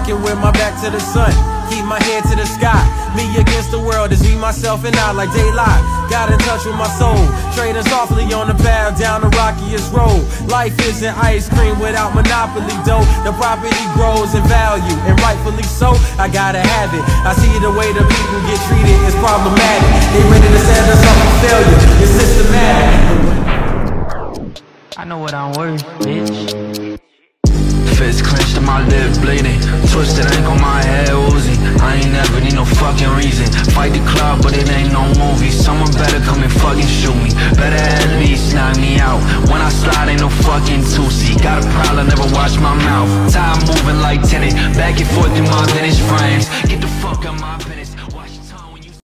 Walking with my back to the sun, keep my head to the sky. Me against the world is me, myself, and I like daylight. Got in touch with my soul, trading softly on the path down the rockiest road. Life isn't ice cream without monopoly dough. The property grows in value, and rightfully so. I gotta have it. I see the way the people get treated is problematic. They ready to send us up for failure. It's systematic. I know what I'm worth, bitch. Fist clenched and my lip bleeding. Twisted ankle, my head woozy I ain't never need no fucking reason. Fight the club, but it ain't no movie. Someone better come and fucking shoot me. Better at least knock me out. When I slide, ain't no fucking two-seat. Got a problem, never watch my mouth. Time moving like tennis. Back and forth through my vintage frames. Get the fuck out my business. Watch